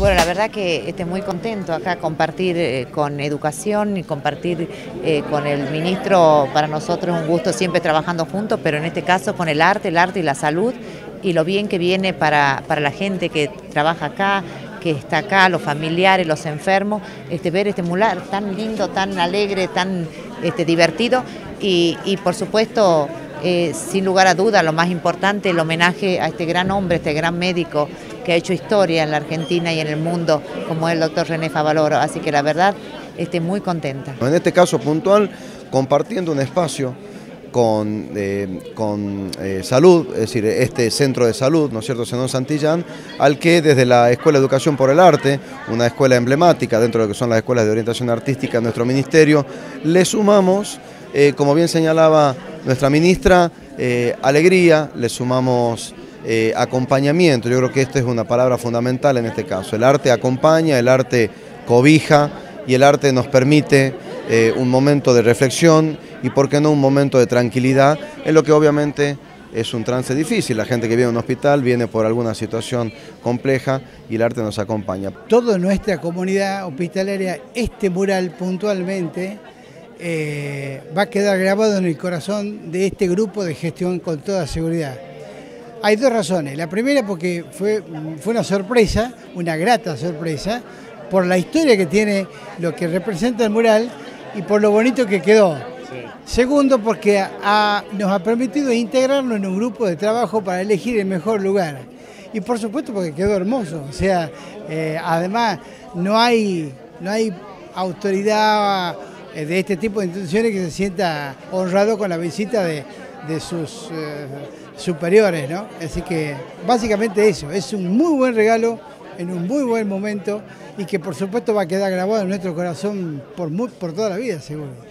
Bueno, la verdad que estoy muy contento acá compartir eh, con educación y compartir eh, con el ministro, para nosotros es un gusto siempre trabajando juntos, pero en este caso con el arte, el arte y la salud y lo bien que viene para, la gente que trabaja acá, que está acá, los familiares, los enfermos, este, ver este mular tan lindo, tan alegre, tan este, divertido y, por supuesto, eh, sin lugar a duda, lo más importante, el homenaje a este gran hombre, este gran médico, que ha hecho historia en la Argentina y en el mundo, como es el doctor René Favaloro. Así que la verdad, estoy muy contenta. En este caso puntual, compartiendo un espacio con, eh, con eh, salud, es decir, este centro de salud, ¿no es cierto?, Senón Santillán, al que desde la Escuela de Educación por el Arte, una escuela emblemática dentro de lo que son las escuelas de orientación artística de nuestro ministerio, le sumamos, eh, como bien señalaba nuestra ministra, alegría, le sumamos eh, acompañamiento. Yo creo que esta es una palabra fundamental en este caso. El arte acompaña, el arte cobija y el arte nos permite eh, un momento de reflexión y, por qué no, un momento de tranquilidad en lo que obviamente es un trance difícil. La gente que viene a un hospital viene por alguna situación compleja y el arte nos acompaña. Toda nuestra comunidad hospitalaria, este mural puntualmente, eh, va a quedar grabado en el corazón de este grupo de gestión con toda seguridad. Hay dos razones. La primera porque fue, fue una sorpresa, una grata sorpresa, por la historia que tiene lo que representa el mural y por lo bonito que quedó. Segundo, porque nos ha permitido integrarnos en un grupo de trabajo para elegir el mejor lugar. Y por supuesto porque quedó hermoso. O sea, eh, además no hay, no hay autoridad eh, de este tipo de instituciones que se sienta honrado con la visita de, sus eh, superiores, ¿no? Así que básicamente eso, es un muy buen regalo en un muy buen momento y que por supuesto va a quedar grabado en nuestro corazón por, por toda la vida, seguro.